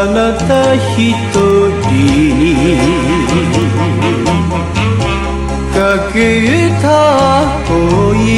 あなた一人。にかけた恋。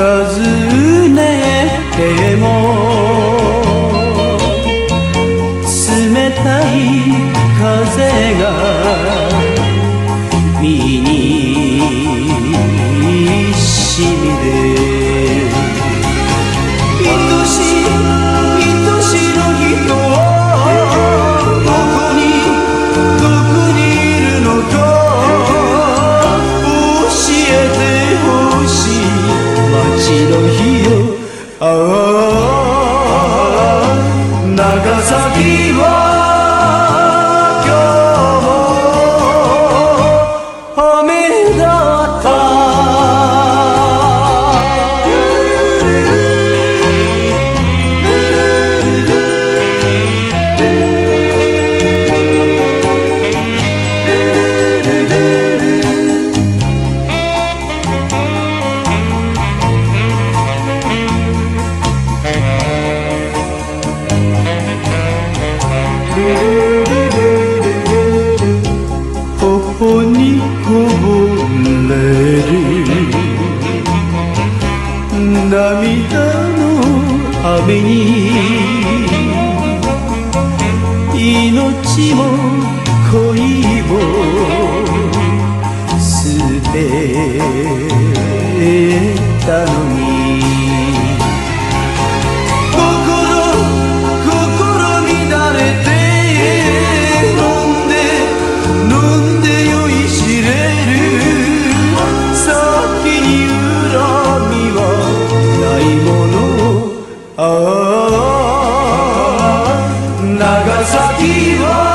does it 涙の雨に命も恋も捨てたのに pensativo.